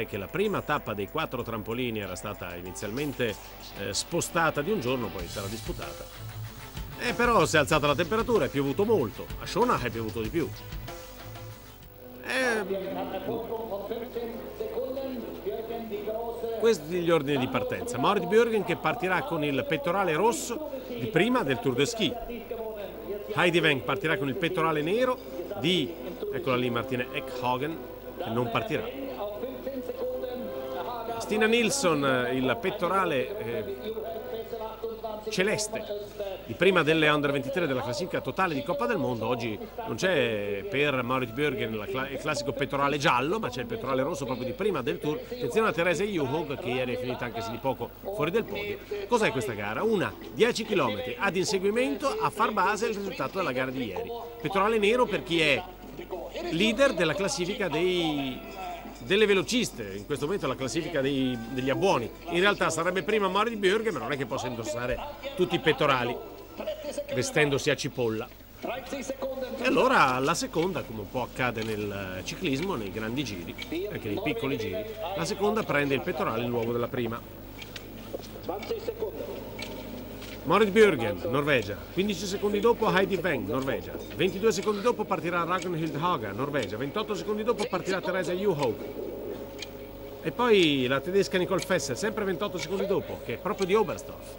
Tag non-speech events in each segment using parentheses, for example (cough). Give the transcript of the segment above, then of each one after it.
è che la prima tappa dei quattro trampolini era stata inizialmente eh, spostata di un giorno, poi sarà disputata. E però si è alzata la temperatura, è piovuto molto. A Shona è piovuto di più. E... Questi gli ordini di partenza. Mauri Björgen che partirà con il pettorale rosso di prima del Tour de Ski. Heidi Weng partirà con il pettorale nero di, eccola lì, Martine Eckhagen, che non partirà. Stina Nilsson, il pettorale eh, celeste di prima delle under 23 della classifica totale di Coppa del Mondo. Oggi non c'è per Maurits Björgen il classico pettorale giallo, ma c'è il pettorale rosso proprio di prima del tour. Attenzione a Teresa Juhog che ieri è finita anche se di poco fuori del podio. Cos'è questa gara? Una 10 km ad inseguimento a far base il risultato della gara di ieri. Pettorale nero per chi è leader della classifica dei delle velociste, in questo momento la classifica dei, degli abbuoni. In realtà sarebbe prima Mari Björg, ma non è che possa indossare tutti i pettorali vestendosi a cipolla. E allora la seconda, come un po' accade nel ciclismo, nei grandi giri, anche nei piccoli giri, la seconda prende il pettorale in luogo della prima. Moritz Björgen, Norvegia. 15 secondi dopo Heidi Weng, Norvegia. 22 secondi dopo partirà Ragnhild Haga, Norvegia. 28 secondi dopo partirà Teresa Juhog. E poi la tedesca Nicole Fessel, sempre 28 secondi dopo, che è proprio di Oberstdorf.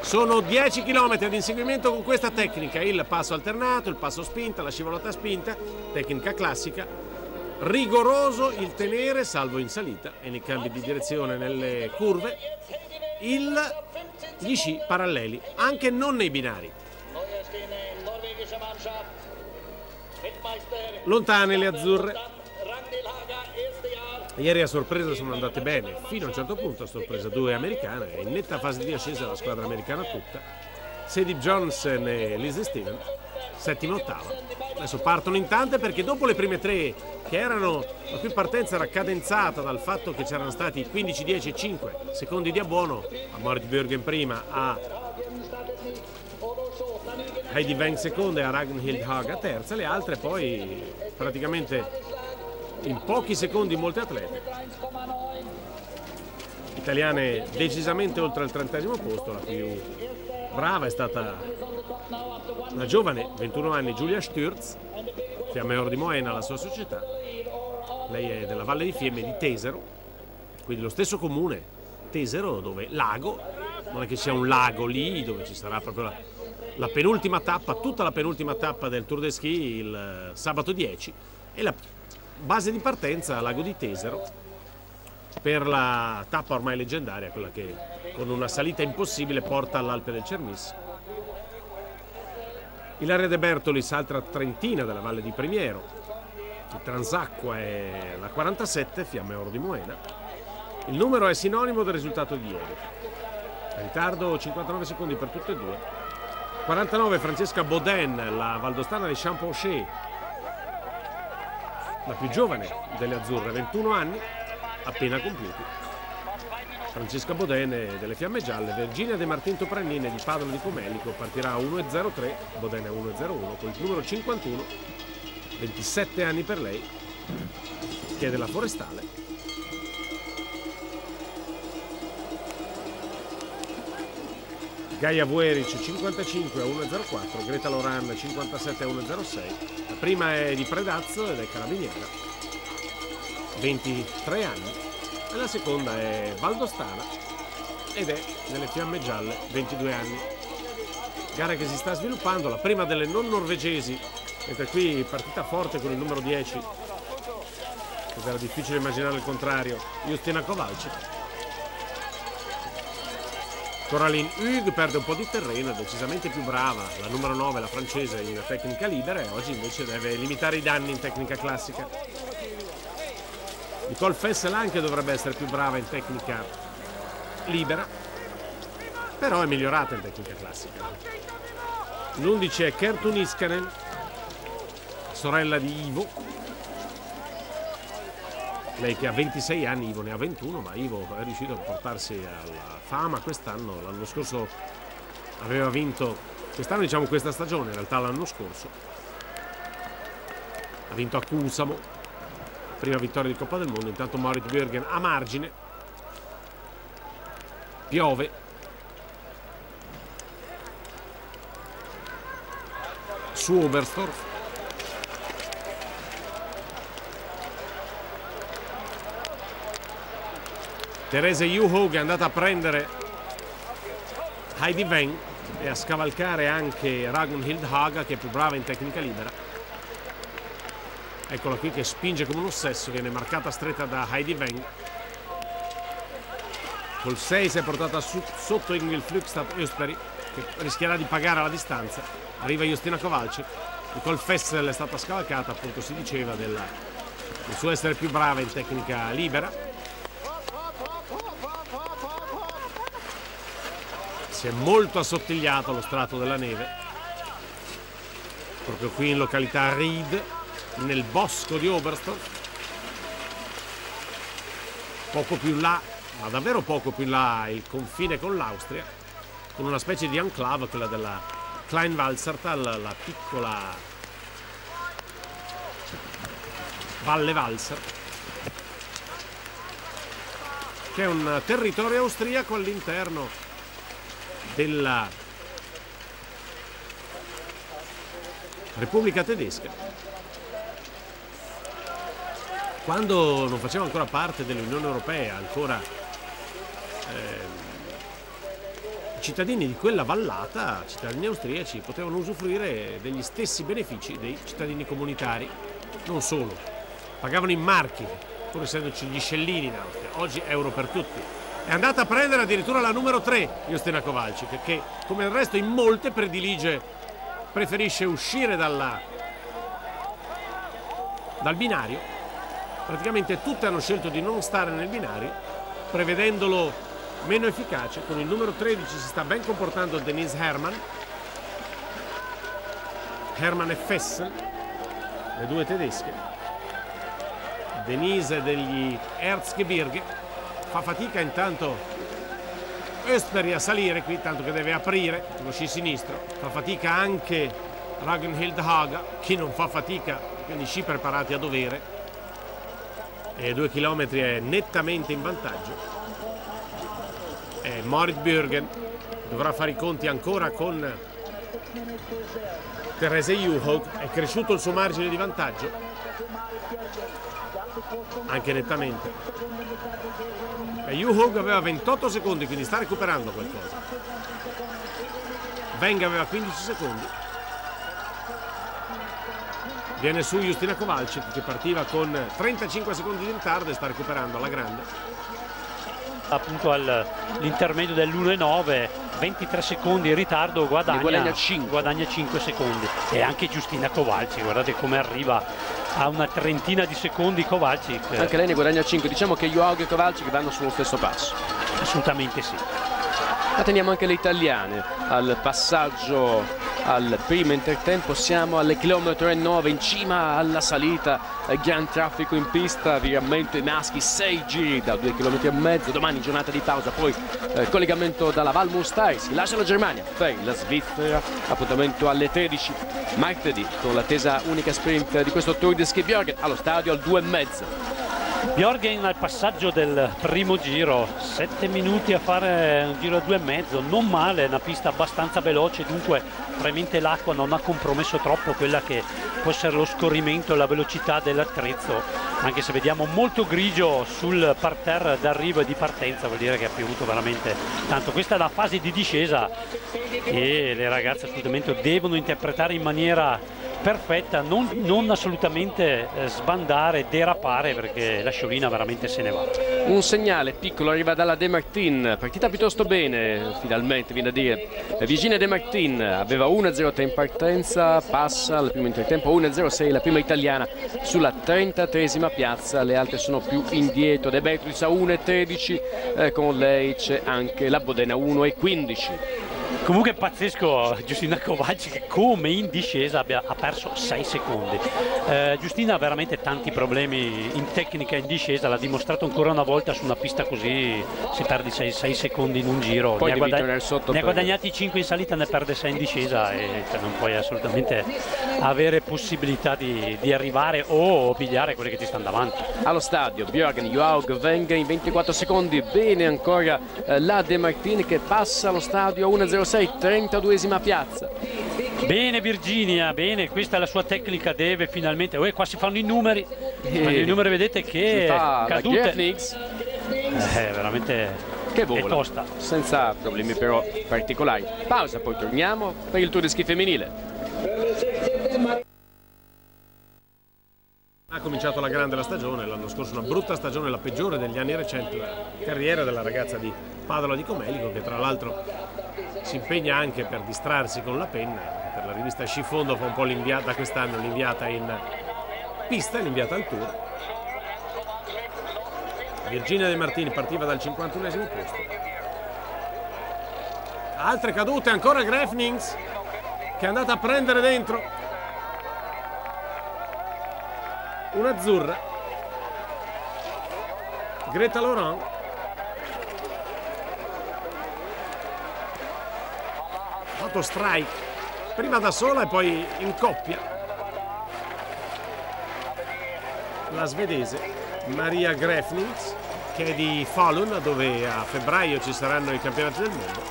Sono 10 km ad inseguimento con questa tecnica, il passo alternato, il passo spinta, la scivolata spinta, tecnica classica, rigoroso il tenere, salvo in salita e nei cambi di direzione nelle curve, il, gli sci paralleli, anche non nei binari. Lontane le azzurre. Ieri a sorpresa sono andate bene, fino a un certo punto a sorpresa due americane, in netta fase di ascesa la squadra americana tutta, Sadie Johnson e Lizzie Stevens, settima ottava. Adesso partono in tante perché dopo le prime tre, che erano, la cui partenza era cadenzata dal fatto che c'erano stati 15, 10 e 5 secondi di abbuono, a Moritz Björgen prima, a Heidi Weng seconda e a Ragnhild Haga terza, le altre poi praticamente in pochi secondi molte atlete. Italiane decisamente oltre il trentesimo posto, la più brava è stata una giovane, 21 anni, Giulia Stürz, Fiamme Oro di Moena, la sua società. Lei è della Valle di Fiemme di Tesero, quindi lo stesso comune, Tesero, dove lago, non è che sia un lago lì dove ci sarà proprio la, la penultima tappa, tutta la penultima tappa del Tour de Ski il sabato 10 e la base di partenza Lago di Tesero per la tappa ormai leggendaria, quella che con una salita impossibile porta all'Alpe del Cermis. Ilaria De Bertolis, altra trentina della Valle di Primiero. Il Transacqua è la 47, Fiamme Oro di Moena. Il numero è sinonimo del risultato di ieri. Ritardo 59 secondi per tutte e due. 49 Francesca Baudin, la valdostana di Champochet, la più giovane delle azzurre, 21 anni, appena compiuti. Francesca Bodene delle Fiamme Gialle, Virginia De Martin Topranine di Padova di Comelico partirà a 1.03, Bodene a 1.01 con il numero 51, 27 anni per lei, che è della Forestale. Gaia Vueric 55 a 1.04, Greta Loran 57 a 1.06. La prima è di Predazzo ed è carabiniera, 23 anni. E la seconda è Valdostana ed è delle Fiamme Gialle, 22 anni. Gara che si sta sviluppando, la prima delle non norvegesi, mentre qui partita forte con il numero 10, ed era difficile immaginare il contrario, Justina Kowalczyk. Coraline Hug perde un po' di terreno, è decisamente più brava, la numero 9, la francese, in tecnica libera e oggi invece deve limitare i danni in tecnica classica. Nicole Fessel anche dovrebbe essere più brava in tecnica libera, però è migliorata in tecnica classica. L'11 è Kertun Iskanen, sorella di Ivo, lei che ha 26 anni, Ivo ne ha 21, ma Ivo è riuscito a portarsi alla fama quest'anno. L'anno scorso aveva vinto, quest'anno diciamo questa stagione, in realtà l'anno scorso. ha vinto a Kusamo prima vittoria di Coppa del Mondo. Intanto Marit Bürgen a margine. Piove. Su Oberstdorf. Teresa Juhog è andata a prendere Heidi Weng e a scavalcare anche Ragnhild Haga che è più brava in tecnica libera eccola qui che spinge come un ossesso viene marcata stretta da Heidi Weng. Col 6 si è portata su, sotto Ingrid Flugstad Östberg che rischierà di pagare la distanza. Arriva Justina Kovalcic col Fessel è stata scavalcata appunto si diceva del suo essere più brava in tecnica libera. Si è molto assottigliato lo strato della neve. Proprio qui in località Ried nel bosco di Oberstdorf poco più là ma davvero poco più là il confine con l'Austria con una specie di enclave quella della Kleinwalzertal la piccola Valle Walser che è un territorio austriaco all'interno della Repubblica Tedesca. Quando non faceva ancora parte dell'Unione Europea, ancora eh, cittadini di quella vallata, cittadini austriaci, potevano usufruire degli stessi benefici dei cittadini comunitari. Non solo, pagavano in marchi, pur essendoci gli scellini in Austria. Oggi euro per tutti è andata a prendere addirittura la numero 3 Justina Kovalcic che come il resto in molte predilige preferisce uscire dalla, dal binario praticamente tutte hanno scelto di non stare nel binario prevedendolo meno efficace. Con il numero 13 si sta ben comportando Denise Herman. Herman e Fessel le due tedesche. Denise degli Erzgebirge. Fa fatica intanto Östberg a salire qui tanto che deve aprire lo sci sinistro. Fa fatica anche Ragnhild Haga. Chi non fa fatica quindi sci preparati a dovere e due chilometri è nettamente in vantaggio. E Moritz Bürgen dovrà fare i conti ancora con Therese Juhog è cresciuto il suo margine di vantaggio anche nettamente. E Juhog aveva 28 secondi quindi sta recuperando qualcosa. Veng aveva 15 secondi viene su Justina Kovalcic che partiva con 35 secondi di ritardo e sta recuperando alla grande. Appunto all'intermedio dell'1,9 23 secondi in ritardo guadagna, guadagna 5. guadagna 5 secondi. E anche Giustina Kovalci guardate come arriva a una trentina di secondi Kovalcic anche lei ne guadagna 5 diciamo che Joao e Kovalcic vanno sullo stesso passo. Assolutamente sì. Ma teniamo anche le italiane al passaggio al primo intertempo. Siamo alle chilometro e 9 in cima alla salita gran traffico in pista vi rammento i maschi 6 giri da 2 km e mezzo. Domani giornata di pausa poi eh, collegamento dalla Val Mustai si lascia la Germania per la Svizzera. Appuntamento alle 13 martedì con l'attesa unica sprint di questo Tour di Ski allo stadio al 2 e mezzo Bjorgen al passaggio del primo giro 7 minuti a fare un giro a due e mezzo non male, una pista abbastanza veloce dunque probabilmente l'acqua non ha compromesso troppo quella che può essere lo scorrimento e la velocità dell'attrezzo anche se vediamo molto grigio sul parterre d'arrivo e di partenza vuol dire che ha piovuto veramente tanto. Questa è la fase di discesa e le ragazze assolutamente devono interpretare in maniera perfetta, non, non assolutamente eh, sbandare, derapare perché la sciolina veramente se ne va. Un segnale piccolo arriva dalla De Martin, partita piuttosto bene finalmente viene a dire. Virginia De Martin aveva 1-0 in partenza, passa al primo intertempo 1-0-6 la prima italiana sulla 33esima piazza, le altre sono più indietro, De Beatrice a 1-13, eh, con lei c'è anche la Bodena 1-15. Comunque è pazzesco Giustina Kovac che come in discesa abbia, ha perso 6 secondi. Eh, Giustina ha veramente tanti problemi in tecnica in discesa, l'ha dimostrato ancora una volta su una pista così se perdi 6, secondi in un giro. Poi ne ha, guadagn- sotto ne ha guadagnati 5 in salita, ne perde 6 in discesa e cioè, non puoi assolutamente avere possibilità di, di, arrivare o pigliare quelli che ti stanno davanti. Allo stadio Björgen Joaug Venga in 24 secondi, bene ancora eh, la De Martini che passa allo stadio 1-0-6 26, 32esima piazza. Bene Virginia, bene, questa è la sua tecnica deve finalmente, Uè, oh, qua si fanno i numeri, e... i numeri vedete che cadute. Eh, veramente che vola, senza problemi però particolari. Pausa, poi torniamo per il Turischi femminile. Ha cominciato la grande la stagione, l'anno scorso una brutta stagione, la peggiore degli anni recenti, la carriera della ragazza di Padova di Comelico che tra l'altro si impegna anche per distrarsi con la penna, per la rivista Scifondo fa un po' da quest'anno l'inviata in pista l'inviata al tour. Virginia De Martini partiva dal 51esimo posto. Altre cadute, ancora Grefnings che è andata a prendere dentro un'azzurra Greta Laurent fatto strike. Prima da sola e poi in coppia. La svedese Maria Grefnings che è di Falun dove a febbraio ci saranno i campionati del mondo.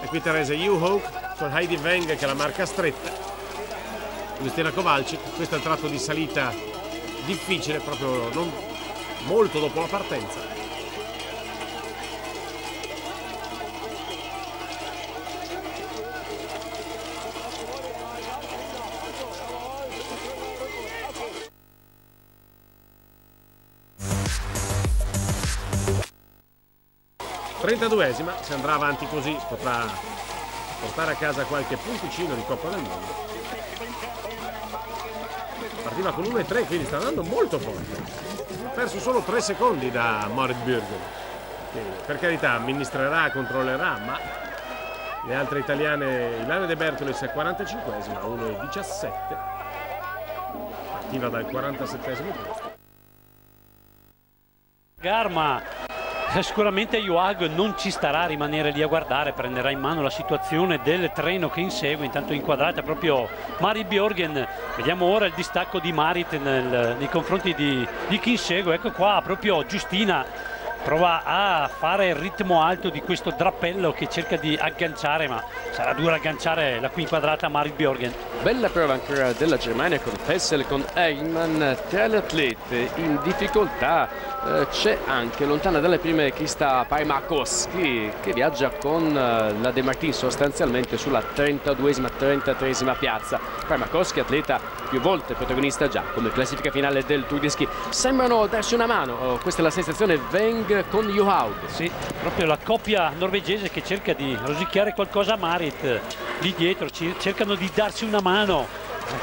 E qui Teresa Juhouk con Heidi Weng che la marca stretta. Cristina Kovalcic questo è il tratto di salita difficile proprio non molto dopo la partenza Trentaduesima, se andrà avanti così potrà portare a casa qualche punticino di Coppa del Mondo. Partiva con 1,3 quindi sta andando molto forte. Ha perso solo 3 secondi da Moritz. Che, per carità, amministrerà, controllerà, ma le altre italiane, Ilaria De Bertolis è 45esima, 1,17. Partiva dal 47esimo posto. Garma sicuramente Joag non ci starà a rimanere lì a guardare, prenderà in mano la situazione del treno che insegue, intanto inquadrata proprio Mari Bjorgen, vediamo ora il distacco di Marit nel- nei confronti di, di chi insegue, ecco qua proprio Giustina prova a fare il ritmo alto di questo drappello che cerca di agganciare, ma sarà dura agganciare la qui inquadrata Mari Bjorgen. Bella prova ancora della Germania con Fessel, con Eyman, tra le atlete in difficoltà. eh, c'è anche lontana dalle prime Krista Paimakowski che viaggia con eh, la De Martin sostanzialmente sulla 32esima, 33esima piazza. Paimakowski atleta più volte protagonista già come classifica finale del Ski. Sembrano darsi una mano, oh, questa è la sensazione Weng con Johaug. Sì, proprio la coppia norvegese che cerca di rosicchiare qualcosa a Marit lì dietro, cercano di darsi una mano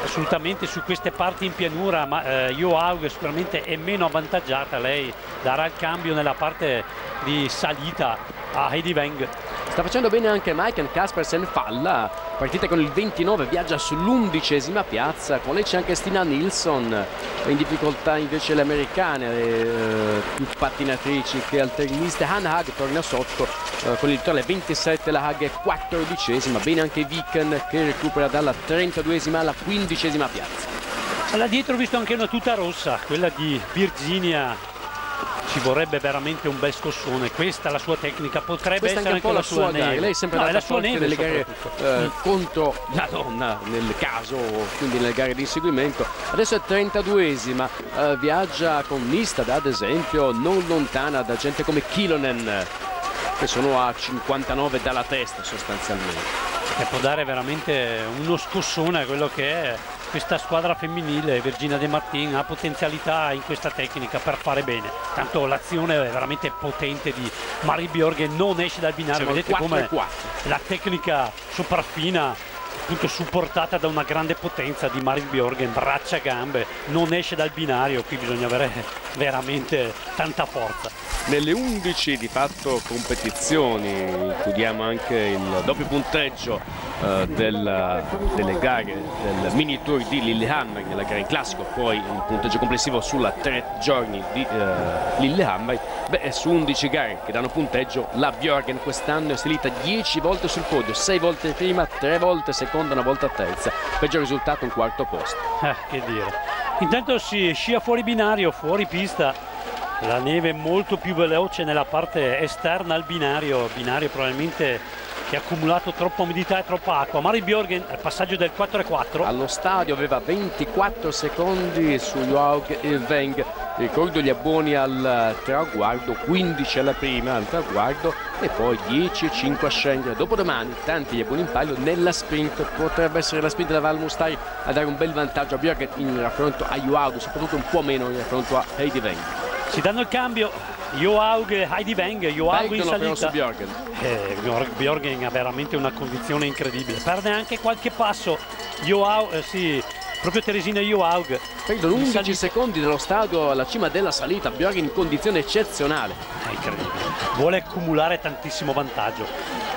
assolutamente su queste parti in pianura, ma eh, Johaug sicuramente è meno avvantaggiata, lei darà il cambio nella parte di salita a Heidi Weng. Sta facendo bene anche Maiken Kaspersen Falla, partita con il 29, viaggia sull'undicesima piazza, con lei c'è anche Stina Nilsson, in difficoltà invece le americane, le eh, più pattinatrici che alterniste. Hannah Hag torna sotto, eh, con il totale 27, la Hag è 14esima, bene anche Viken che recupera dalla 32esima alla 15esima piazza. Là dietro ho visto anche una tuta rossa, quella di Virginia. Ci vorrebbe veramente un bel scossone, questa è la sua tecnica, potrebbe Questa essere anche un po' la sua neve. gara, lei è sempre No, è la sua neve nelle gare eh, contro la donna nel caso, quindi nelle gare di inseguimento. Adesso è 32esima, eh, viaggia con Nistad ad esempio, non lontana da gente come Kilonen, che sono a 59 dalla testa sostanzialmente. Che può dare veramente uno scossone a quello che è questa squadra femminile. Virginia De Martin ha potenzialità in questa tecnica per fare bene. Tanto l'azione è veramente potente di Marie Bjorgen, non esce dal binario, vedete 4 come 4. la tecnica sopraffina appunto supportata da una grande potenza di Marin Bjorgen, braccia, gambe, non esce dal binario, qui bisogna avere veramente tanta forza. Nelle 11 di fatto competizioni includiamo anche il doppio punteggio eh, del, delle gare del mini tour di Lillehammer, nella gara in classico, poi il punteggio complessivo sulla tre giorni di eh, Lillehammer. Beh, su 11 gare che danno punteggio, la Bjorgen quest'anno è salita 10 volte sul podio, 6 volte prima, 3 volte seconda, una volta terza. Peggior risultato un quarto posto. Eh, che dire. Intanto si scia fuori binario, fuori pista. La neve è molto più veloce nella parte esterna al binario, binario probabilmente che ha accumulato troppa umidità e troppa acqua. Mari Bjorgen al passaggio del 4 4. Allo stadio aveva 24 secondi su Joaug e Veng. Ricordo gli abboni al traguardo, 15 alla prima al traguardo e poi 10 e 5 a scendere. Dopodomani tanti gli abboni in palio nella sprint. Potrebbe essere la sprint della Val Mustai a dare un bel vantaggio a Bjorgen in raffronto a Joaug, soprattutto un po' meno in raffronto a Heidi Veng. Si danno il cambio Johaug e Heidi Weng, Johaug in salita. Bjorgen. Eh, Bjorgen ha veramente una condizione incredibile. Perde anche qualche passo. Johaug, eh, sì, proprio Teresina Johaug. Perdono 11 salita. secondi dello stadio alla cima della salita. Bjorgen in condizione eccezionale. È incredibile. Vuole accumulare tantissimo vantaggio.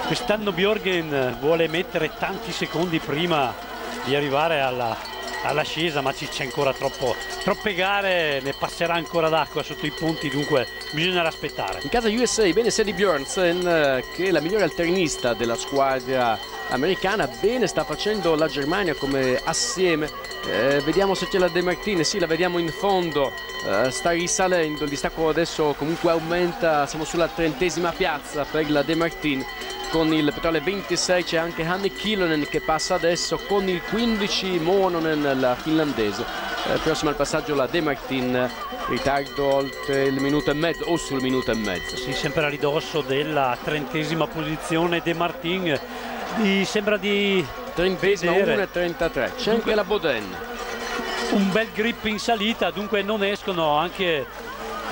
Quest'anno Bjorgen vuole mettere tanti secondi prima di arrivare alla, all'ascesa ma ci c'è ancora troppo, troppe gare ne passerà ancora d'acqua sotto i ponti dunque bisognerà aspettare in casa USA bene Sadie Bjornsen eh, che è la migliore alternista della squadra americana bene sta facendo la Germania come assieme. Eh, vediamo se c'è la De Martini sì la vediamo in fondo. Eh, sta risalendo il distacco adesso comunque aumenta. Siamo sulla trentesima piazza per la De Martini. Con il petrolio 26 c'è anche Hanne Kilonen che passa adesso con il 15 Mononen la finlandese. Eh, prossimo al passaggio la De Martin ritardo oltre il minuto e mezzo o sul minuto e mezzo. Sì, sempre a ridosso della trentesima posizione De Martin di, sembra di trentesima 1 e 33 c'è anche la Boden. Un bel grip in salita dunque non escono anche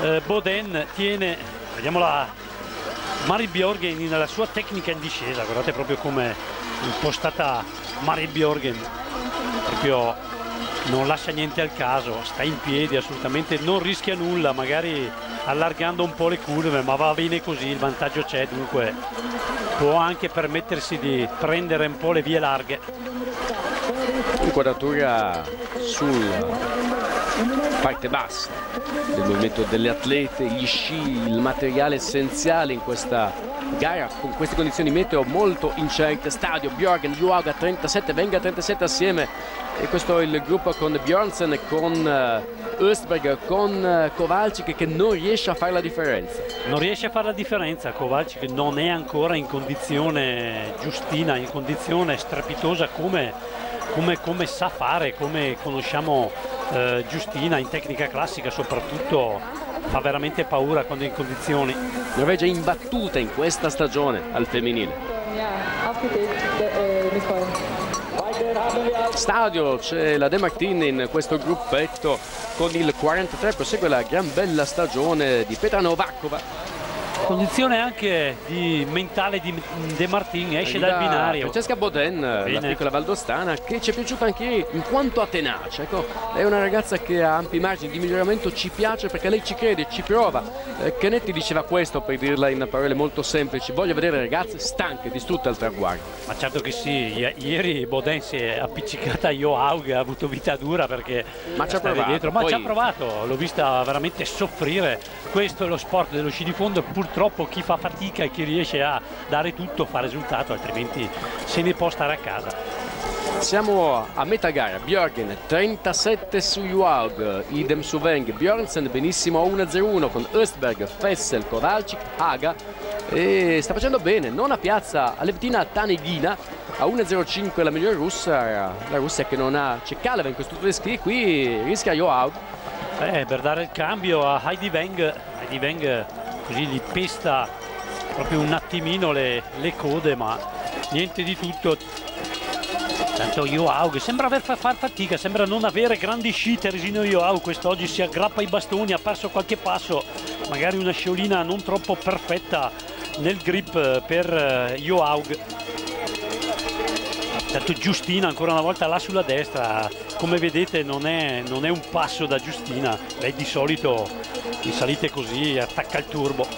eh, Boden tiene vediamo la Mari Bjorgen nella sua tecnica in discesa. Guardate proprio come impostata Mari Bjorgen proprio non lascia niente al caso sta in piedi assolutamente non rischia nulla magari allargando un po' le curve ma va bene così il vantaggio c'è dunque può anche permettersi di prendere un po' le vie larghe. Inquadratura sul parte bassa del movimento delle atlete, gli sci, il materiale essenziale in questa gara. Con queste condizioni meteo molto incerte, stadio Björgen, Joaga 37, Venga 37 assieme. E questo è il gruppo con Björnsen, con uh, Östberger, con uh, Kowalczyk che non riesce a fare la differenza. Non riesce a fare la differenza, Kowalczyk non è ancora in condizione giustina, in condizione strepitosa come, come, come sa fare, come conosciamo eh, Giustina in tecnica classica soprattutto fa veramente paura quando è in condizioni. Norvegia imbattuta in questa stagione al femminile. Stadio c'è la De Martini in questo gruppetto con il 43 prosegue la gran bella stagione di Petra Novakova condizione anche di mentale di De Martin esce dal binario. Francesca Boden Bene. la piccola valdostana che ci è piaciuta anche in quanto a tenacia ecco, è una ragazza che ha ampi margini di miglioramento ci piace perché lei ci crede, ci prova. Eh, Canetti diceva questo per dirla in parole molto semplici voglio vedere ragazze stanche, distrutte al traguardo ma certo che sì, ieri Boden si è appiccicata a Johaug ha avuto vita dura perché ma ci ha provato, Poi... ci ha provato, l'ho vista veramente soffrire. Questo è lo sport dello sci di fondo purtroppo purtroppo chi fa fatica e chi riesce a dare tutto fa risultato, altrimenti se ne può stare a casa. Siamo a metà gara, Björgen 37 su Johaug, idem su Weng, Björnsen benissimo a 1-0-1 con Östberg, Fessel, Kowalczyk, Haga. E sta facendo bene, nona piazza Alevtina Taneghina a 1-0-5 la migliore russa, la Russia che non ha Cecaleva in questo ski, qui rischia Johaug. Eh, per dare il cambio a Heidi Weng, Heidi Weng così gli pesta proprio un attimino le, le code ma niente di tutto. Tanto Joao che sembra aver fa far fatica sembra non avere grandi sci Teresino Joao quest'oggi si aggrappa ai bastoni ha perso qualche passo magari una sciolina non troppo perfetta nel grip per Joao Intanto Giustina ancora una volta là sulla destra, come vedete non è, non è un passo da Giustina, lei di solito in salite così attacca il turbo.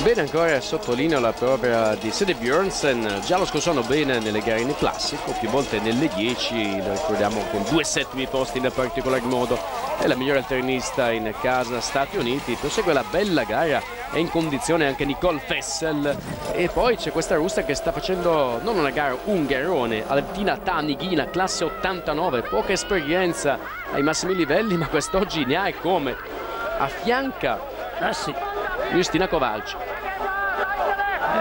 Bene ancora sottolineo la prova di Sede Björnsen, già lo scorso anno bene nelle gare in classico, più volte nelle 10, lo ricordiamo con due settimi posti in particolar modo, è la migliore alternista in casa Stati Uniti, prosegue la bella gara, è in condizione anche Nicole Fessel e poi c'è questa russa che sta facendo non una gara, un garrone, Altina Tanighina, classe 89, poca esperienza ai massimi livelli ma quest'oggi ne ha e come, affianca ah, sì. Justina Kovalci.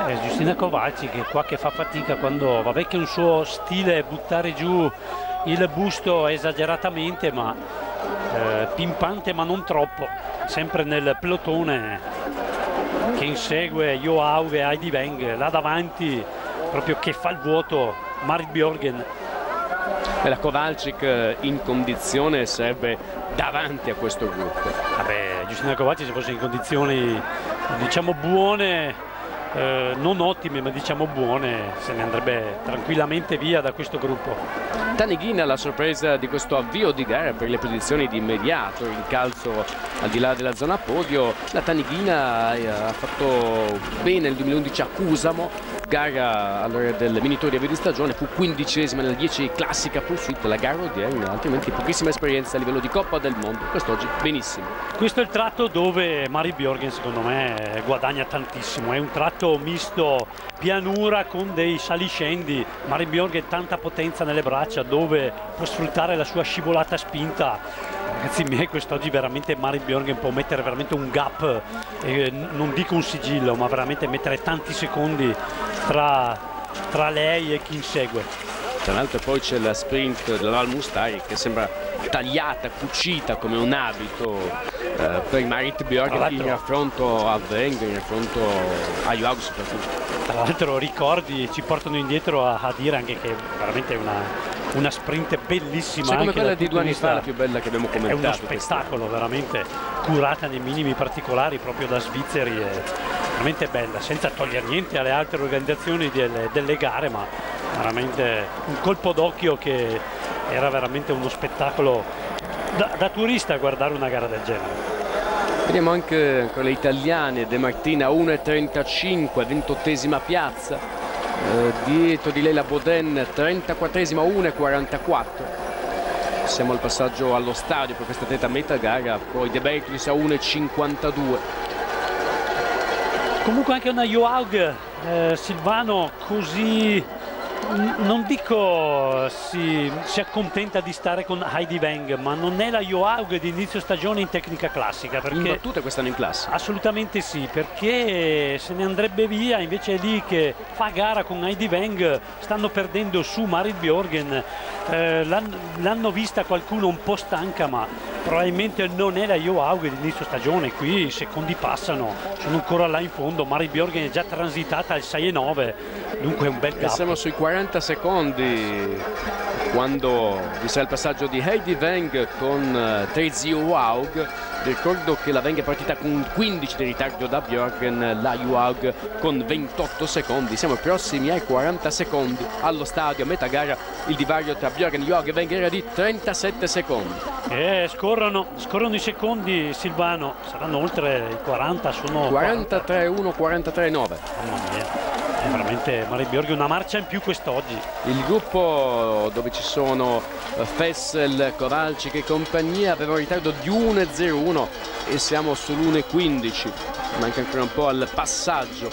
Eh, Giustina Kovalci che qua che fa fatica quando vabbè che un suo stile è buttare giù il busto esageratamente ma eh, pimpante ma non troppo sempre nel plotone che insegue Joao e Heidi Weng là davanti proprio che fa il vuoto Marit Bjorgen. E la Kovalcic in condizione serve davanti a questo gruppo. Vabbè Giustina Kovalci se fosse in condizioni diciamo buone eh, non ottime ma diciamo buone se ne andrebbe tranquillamente via da questo gruppo. Tanighina la sorpresa di questo avvio di gara per le posizioni di immediato in calcio al di là della zona podio. La Tanighina eh, ha fatto bene nel 2011 a Cusamo gara allora del mini tour di avvio di stagione fu quindicesima nella 10 classica pursuit la gara odierna altrimenti pochissima esperienza a livello di Coppa del Mondo quest'oggi benissimo. Questo è il tratto dove Mari Bjorgen secondo me guadagna tantissimo. È un tratto misto pianura con dei saliscendi. Mari Bjorgen tanta potenza nelle braccia dove può sfruttare la sua scivolata spinta ragazzi miei quest'oggi veramente Mari Bjorgen può mettere veramente un gap eh, non dico un sigillo ma veramente mettere tanti secondi tra, tra lei e chi insegue tra l'altro poi c'è la sprint della Val Mustari che sembra tagliata, cucita come un abito eh, per Marit Björk in raffronto a Weng, in raffronto a Joao soprattutto. Tra l'altro ricordi ci portano indietro a, a dire anche che veramente è una, una sprint bellissima. Secondo anche quella di due anni fa la più bella che abbiamo commentato. È uno spettacolo veramente curata nei minimi particolari proprio da svizzeri. E veramente bella, senza togliere niente alle altre organizzazioni delle, delle gare, ma veramente un colpo d'occhio che era veramente uno spettacolo da, da turista guardare una gara del genere. Vediamo anche con le italiane, De Martina 1.35, 28esima piazza, eh, dietro di lei la Boden 34esima 1.44. Siamo al passaggio allo stadio per questa teta metà gara, poi De Beatrice a 1.52 comunque anche una Joaug eh, Silvano così non dico si, si, accontenta di stare con Heidi Weng ma non è la Joaug di inizio stagione in tecnica classica perché battute quest'anno in classe. Assolutamente sì perché se ne andrebbe via invece è lì che fa gara con Heidi Weng stanno perdendo su Marit Bjorgen eh, l'hanno vista qualcuno un po' stanca ma probabilmente non è la Joaug di inizio stagione qui i secondi passano sono ancora là in fondo Marit Bjorgen è già transitata al 6 e 9 dunque è un bel gap. e siamo sui 40 40 secondi quando vi sarà il passaggio di Heidi Weng con uh, Trezio Waug ricordo che la Weng è partita con 15 di ritardo da Björgen la Waug con 28 secondi. Siamo prossimi ai 40 secondi. Allo stadio a metà gara il divario tra Björgen, Waug e Weng era di 37 secondi. E scorrono, scorrono i secondi Silvano. Saranno oltre i 40 sono 43 1 43 9 mamma mia è veramente Mari Bjorghi una marcia in più quest'oggi. Il gruppo dove ci sono eh, Fessel, Kovalcic e compagnia aveva un ritardo di 1-0-1 e siamo sull'1-15. Manca ancora un po' al passaggio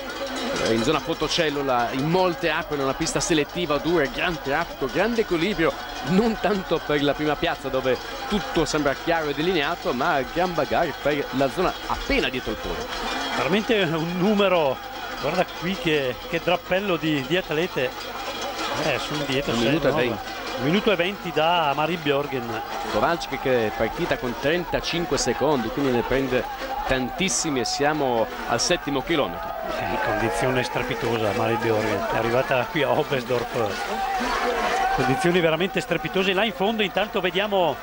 eh, in zona fotocellula in molte acque una pista selettiva dura, gran traffico, grande equilibrio non tanto per la prima piazza dove tutto sembra chiaro e delineato ma gran bagarre per la zona appena dietro il polo veramente un numero guarda qui che, che drappello di, di atlete. Eh, sono dietro un minuto, e 20. un minuto e 20 da Mari Bjorgen. Kovalcic che è partita con 35 secondi quindi ne prende tantissimi e siamo al settimo chilometro. In condizione strepitosa Mari Bjorgen. È arrivata qui a Oberstdorf condizioni veramente strepitose. Là in fondo intanto vediamo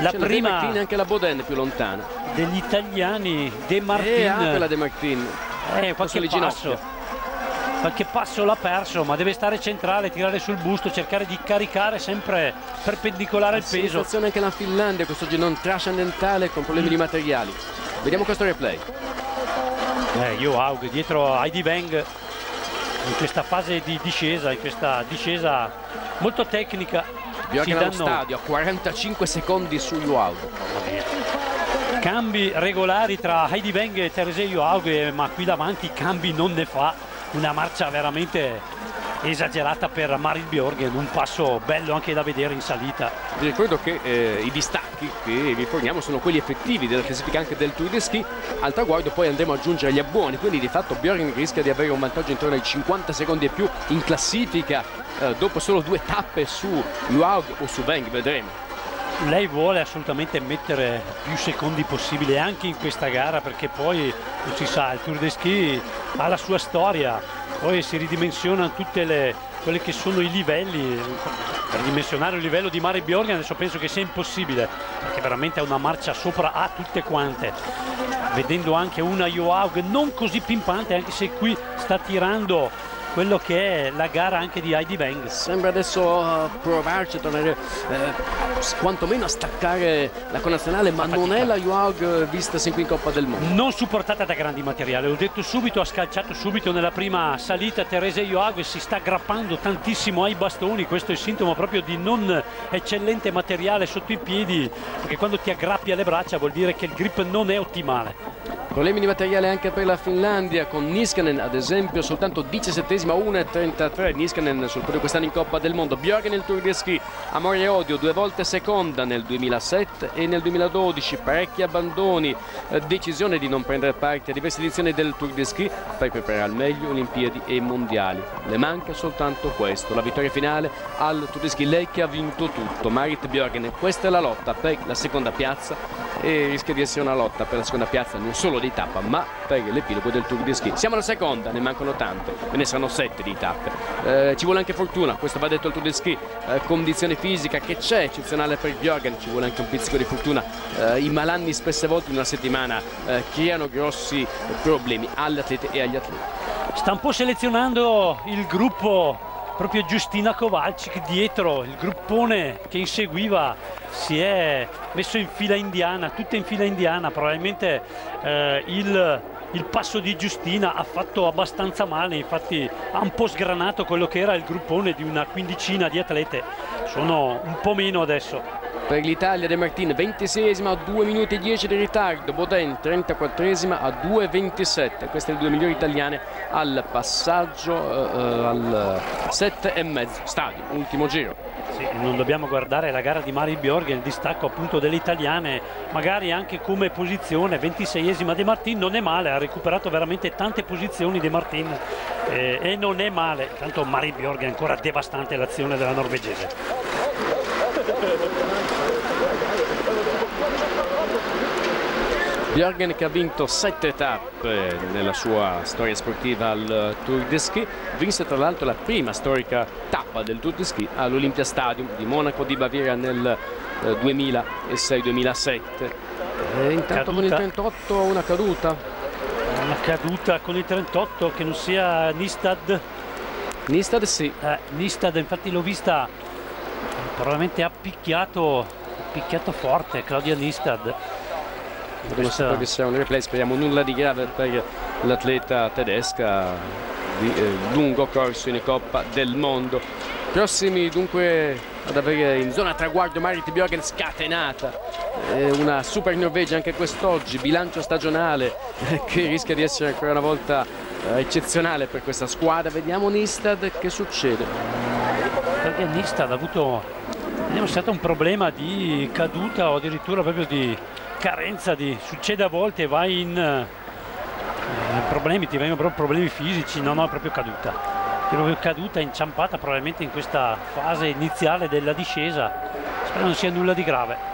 la prima la anche la Boden più lontana. degli italiani De Martin. E anche la De Martin eh, qualche passo qualche passo l'ha perso ma deve stare centrale, tirare sul busto, cercare di caricare sempre perpendicolare il peso. Situazione anche la Finlandia quest'oggi non trascendentale con problemi di materiali. Vediamo questo replay. Eh, io Haug dietro Heidi Weng in questa fase di discesa, in questa discesa molto tecnica. Danno... allo stadio a 45 secondi su Joao. Cambi regolari tra Heidi Weng e Terese Joao, ma qui davanti cambi non ne fa. Una marcia veramente esagerata per Marit Bjorgen, un passo bello anche da vedere in salita. Vi ricordo che eh, i distacchi che vi forniamo sono quelli effettivi della classifica anche del Tour de Ski, al traguardo poi andremo ad aggiungere gli abboni, quindi di fatto Bjorgen rischia di avere un vantaggio intorno ai 50 secondi e più in classifica eh, dopo solo due tappe su Luaug o su Veng, vedremo lei vuole assolutamente mettere più secondi possibile anche in questa gara perché poi non si sa il Tour de Ski ha la sua storia poi si ridimensionano tutte le quelli che sono i livelli. Per dimensionare il livello di Mari Bjorgen adesso penso che sia impossibile perché veramente è una marcia sopra a tutte quante. Vedendo anche una Joaug non così pimpante anche se qui sta tirando quello che è la gara anche di Heidi Weng. Sembra adesso uh, provarci a tornare eh, quantomeno a staccare la connazionale, ma non è la Joag vista sin qui in Coppa del Mondo. Non supportata da grandi materiali, l'ho detto subito, ha scalciato subito nella prima salita Terese Joag si sta aggrappando tantissimo ai bastoni, questo è il sintomo proprio di non eccellente materiale sotto i piedi, perché quando ti aggrappi alle braccia vuol dire che il grip non è ottimale. Problemi di materiale anche per la Finlandia con Niskanen ad esempio soltanto 17esima 1.33 Niskanen sul podio quest'anno in Coppa del Mondo. Björgen nel Tour de Ski Amore Odio due volte seconda nel 2007 e nel 2012 parecchi abbandoni eh, decisione di non prendere parte a diverse edizioni del Tour de Ski per preparare al meglio Olimpiadi e Mondiali. Le manca soltanto questo la vittoria finale al Tour de Ski lei che ha vinto tutto Marit Björgen. Questa è la lotta per la seconda piazza e rischia di essere una lotta per la seconda piazza non solo di tappa ma per l'epilogo del Tour de Ski siamo alla seconda ne mancano tante ve ne saranno sette di tappe. Eh, ci vuole anche fortuna questo va detto al Tour de Ski eh, condizione fisica che c'è eccezionale per Björgen ci vuole anche un pizzico di fortuna. Eh, i malanni spesse volte in una settimana eh, creano grossi problemi alle atlete e agli atleti. Sta un po' selezionando il gruppo proprio Giustina Kowalczyk dietro il gruppone che inseguiva si è messo in fila indiana tutta in fila indiana probabilmente eh, il, il passo di Giustina ha fatto abbastanza male infatti ha un po' sgranato quello che era il gruppone di una quindicina di atlete. Sono un po' meno adesso. Per l'Italia De Martin 26esima a 2 minuti e 10 di ritardo Boden 34esima a 2.27 queste le due migliori italiane al passaggio eh, al 7 e mezzo. Stadio ultimo giro sì, non dobbiamo guardare la gara di Mari Bjorgen il distacco appunto delle italiane. Magari anche come posizione 26esima De Martin non è male ha recuperato veramente tante posizioni De Martin eh, e non è male. Tanto Mari Bjorgen ancora devastante l'azione della norvegese Björgen che ha vinto sette tappe nella sua storia sportiva al Tour de Ski vinse tra l'altro la prima storica tappa del Tour de Ski all'Olympia Stadium di Monaco di Baviera nel 2006-2007 e intanto caduta. con il 38 una caduta. Una caduta con il 38 che non sia Nistad. Nistad sì. Eh, Nistad infatti l'ho vista probabilmente ha picchiato, picchiato forte Claudia Nistad Vedremo se che sia un replay, speriamo nulla di grave per l'atleta tedesca di eh, lungo corso in Coppa del Mondo. Prossimi dunque ad avere in zona traguardo Marit Björgen scatenata, eh, una super Norvegia anche quest'oggi, bilancio stagionale eh, che rischia di essere ancora una volta eh, eccezionale per questa squadra. Vediamo Nistad che succede. Perché Nistad ha avuto è stato un problema di caduta o addirittura proprio di carenza di succede a volte vai in eh, problemi ti vengono proprio problemi fisici no no è proprio caduta. È proprio caduta inciampata probabilmente in questa fase iniziale della discesa. Spero non sia nulla di grave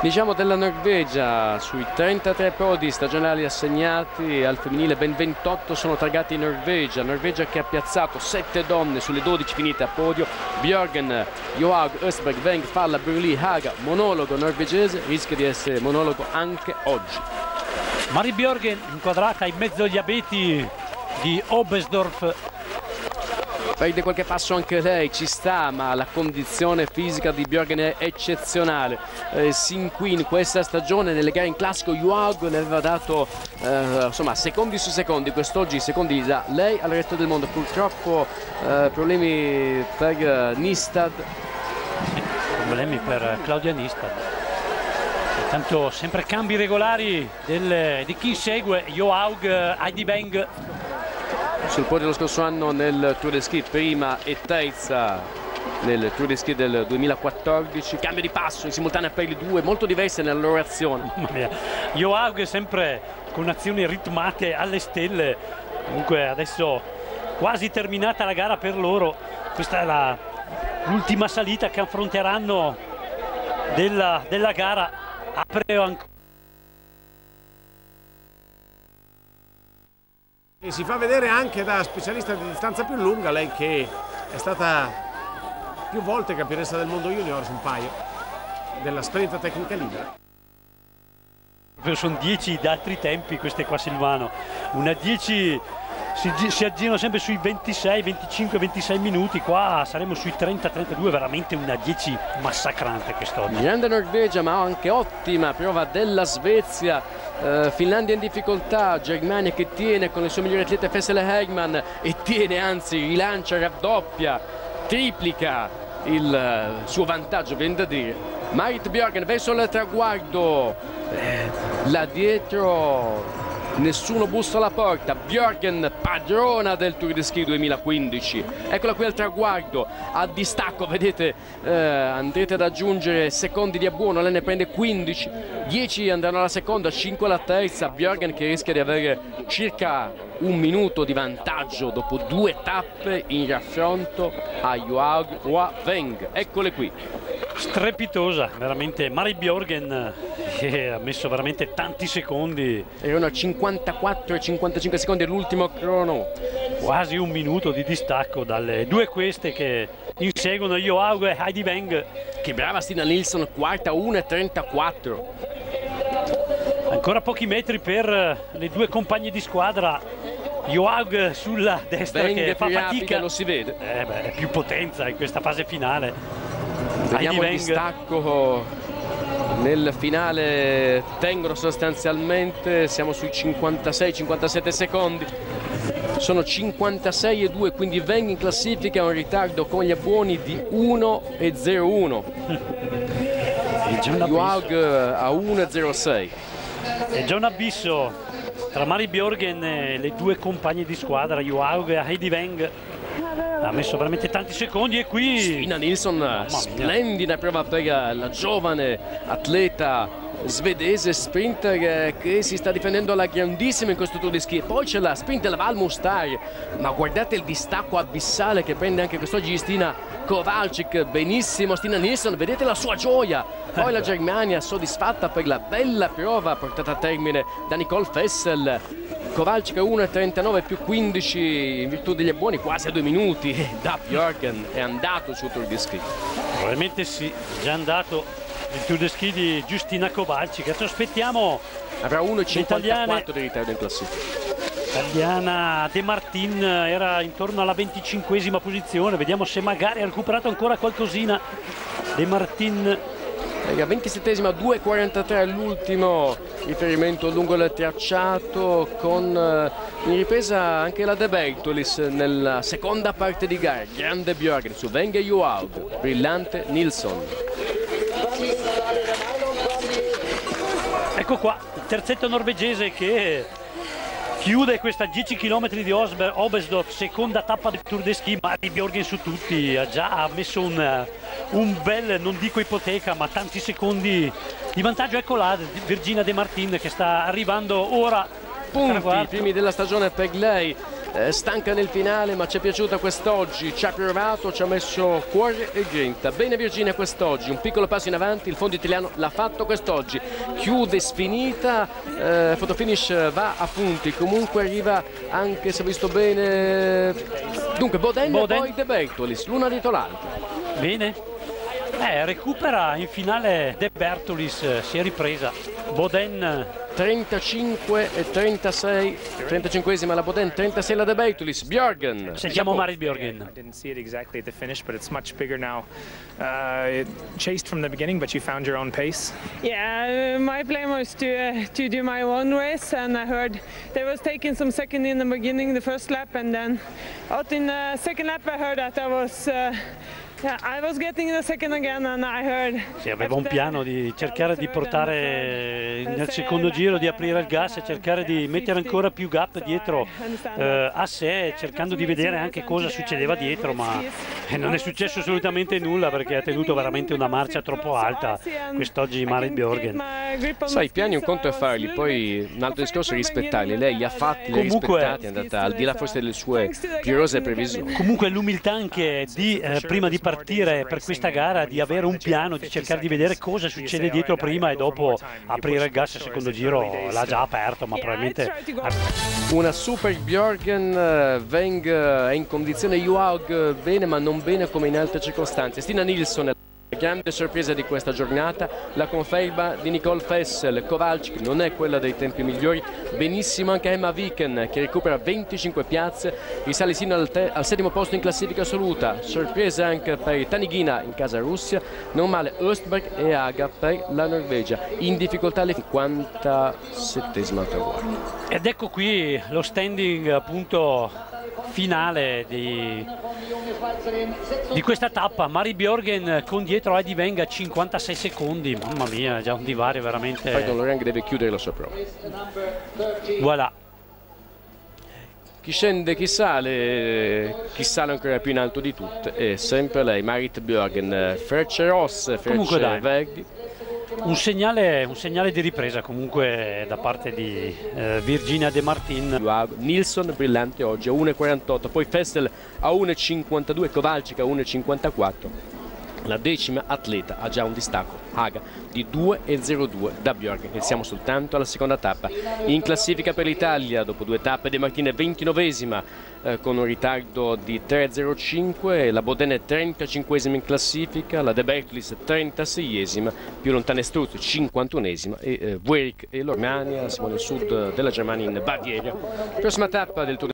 Diciamo della Norvegia, sui 33 podi stagionali assegnati al femminile ben 28 sono targati in Norvegia, Norvegia che ha piazzato 7 donne sulle 12 finite a podio, Björgen, Johaug, Östberg, Weng, Falla, Bruli, Haga, monologo norvegese, rischia di essere monologo anche oggi. Mari Björgen inquadrata in mezzo agli abeti di Obesdorf perde qualche passo anche lei, ci sta, ma la condizione fisica di Björgen è eccezionale. Eh, sin qui in questa stagione nelle gare in classico Joag ne aveva dato eh, insomma secondi su secondi, quest'oggi secondi da lei al resto del mondo. Purtroppo eh, problemi per eh, Nistad. Problemi per Claudia Nistad. Intanto sempre cambi regolari del, di chi segue Joaug, Heidi Bang sul podio dello scorso anno nel Tour de Ski prima e terza nel Tour de Ski del 2014 cambio di passo in simultanea per i due molto diverse nella loro azione. (laughs) Joaug sempre con azioni ritmate alle stelle. Comunque adesso quasi terminata la gara per loro. Questa è l'ultima salita che affronteranno della, della gara. Apre ancora E si fa vedere anche da specialista di distanza più lunga, lei che è stata più volte campionessa del mondo junior su un paio della sprint tecnica libera. Sono 10 da altri tempi queste qua Silvano, una 10 si, si aggirano sempre sui 26, 25, 26 minuti, qua saremo sui 30, 32, veramente una 10 massacrante quest'oggi. Grande Norvegia ma anche ottima prova della Svezia Uh, Finlandia in difficoltà, Germania che tiene con il suo migliore atleta Fessele Hegman e tiene anzi, rilancia, raddoppia, triplica il uh, suo vantaggio, viene da dire. Marit Björgen verso il traguardo, eh, là dietro nessuno bussa alla porta. Björgen padrona del Tour de Ski 2015 eccola qui al traguardo. A distacco vedete eh, andrete ad aggiungere secondi di abbuono. Lei ne prende 15 10 andranno alla seconda 5 alla terza. Björgen che rischia di avere circa un minuto di vantaggio dopo due tappe in raffronto a Joag Weng eccole qui strepitosa veramente. Mari Björgen che ha messo veramente tanti secondi. Erano 54 e 55 secondi l'ultimo crono. Quasi un minuto di distacco dalle due queste che inseguono Joao e Heidi Weng. Che brava Stina Nilsson quarta 1 e 34 ancora pochi metri per le due compagne di squadra. Joag sulla destra Weng che fa fatica. lo si vede. Eh beh, più potenza in questa fase finale vediamo il distacco. Nel finale tengono sostanzialmente siamo sui 56-57 secondi. Sono 56 e 2 quindi Veng in classifica un ritardo con gli abbuoni di 1 e 0-1 Juag a 1 e 0-6 è già un abisso tra Mari Bjorgen e le due compagne di squadra Juag e Heidi Weng ha messo veramente tanti secondi e qui Stina Nilsson splendida prova per la giovane atleta svedese sprinter che si sta difendendo alla grandissima in questo tour di ski. Poi c'è la sprint della Val Mustar ma guardate il distacco abissale che prende anche quest'oggi Stina Kowalczyk benissimo Stina Nilsson vedete la sua gioia. Poi la (laughs) Germania soddisfatta per la bella prova portata a termine da Nicole Fessel Kowalczyk 1,39 più 15 in virtù degli abboni quasi a due minuti. (laughs) Da Björgen è andato di ski. Probabilmente sì, già andato il tour di ski di Giustina Kowalczyk. Ci aspettiamo avrà 1,54 di ritardo in classifica. Italiana De Martin era intorno alla 25esima posizione. Vediamo se magari ha recuperato ancora qualcosina. De Martin 27esima 2.43 all'ultimo riferimento lungo il tracciato con in ripresa anche la De Bertolis nella seconda parte di gara. Grande Björgen su Venge Johaug brillante Nilsson. Ecco qua terzetto norvegese che chiude questa 10 km di Obesdorf, seconda tappa del Tour de Ski, Mari Bjorgen su tutti, ha già messo un, un, bel, non dico ipoteca, ma tanti secondi di vantaggio. Ecco là Virginia De Martin che sta arrivando ora. Punti, primi della stagione per lei, eh, stanca nel finale ma ci è piaciuta quest'oggi, ci ha provato, ci ha messo cuore e grinta. Bene Virginia quest'oggi, un piccolo passo in avanti, il fondo italiano l'ha fatto quest'oggi, chiude sfinita, eh, fotofinish va a punti, comunque arriva anche se ho visto bene, dunque Boden, Boden. e poi De Bertolis, l'una dietro l'altra. Bene, Eh, recupera in finale De Bertolis, si è ripresa. Boden 35 e 36, 35esima la Boden, 36 la De Bertolis, Björgen. Sentiamo Marit Björgen. I didn't see it exactly at the finish, but it's much bigger now. Uh, chased from the beginning, but you found your own pace. Yeah, uh, my plan was to uh, to do my own race, and I heard they was taking some second in the beginning, the first lap, and then out in the second lap, I heard that I was. Uh, yeah, I was getting the second again, and I heard. Sì, aveva un piano di cercare di portare nel secondo giro di aprire il gas e cercare di mettere ancora più gap dietro eh, a sé, cercando di vedere anche cosa succedeva dietro, ma (laughs) non è successo assolutamente nulla perché ha tenuto veramente una marcia troppo alta quest'oggi Marit Björgen. Sai, i piani un conto è farli, poi un altro discorso è rispettarli. Lei li ha fatti, li ha Comunque- rispettati, è andata al di là forse delle sue più rose previsioni. Comunque l'umiltà anche di eh, prima di partire per questa gara di avere un piano, di cercare di vedere cosa succede dietro prima e dopo aprire il gas al secondo giro l'ha già aperto, ma probabilmente Una super Björgen, eh, Weng eh, è in condizione Johaug eh, bene ma non bene come in altre circostanze. Stina Nilsson è grande sorpresa di questa giornata, la conferma di Nicole Fessel, Kowalczyk non è quella dei tempi migliori, benissimo anche Emma Viken che recupera 25 piazze, risale sino al, al settimo posto in classifica assoluta, sorpresa anche per Tanigina in casa Russia, non male Östberg e Aga per la Norvegia, in difficoltà alle 57esima al traguardo. Ed ecco qui lo standing appunto finale di, di questa tappa. Mari Bjorgen con dietro Heidi Venga 56 secondi, mamma mia, già un divario Poi Don veramente. Lorenz deve chiudere la sua prova. Voilà. Chi scende, chi sale, chi sale ancora più in alto di tutte è sempre lei, Marit Björgen, Ferce Ross, Comunque Ferce. Verdi. Un segnale, un segnale di ripresa comunque da parte di eh, Virginia De Martin. Nilsson brillante oggi a 1,48, poi Fessel a 1,52, Kowalczyk a 1,54. La decima atleta ha già un distacco, Haga, di 2,02 da Björgen e siamo soltanto alla seconda tappa. In classifica per l'Italia, dopo due tappe, De Martini è 29esima eh, con un ritardo di 3,05, la Boden è 35esima in classifica, la De Bertlis 36esima, più lontana è Struz 51esima e eh, Vuerik e l'Ormania siamo nel sud della Germania in Baviera. Prossima tappa del Tour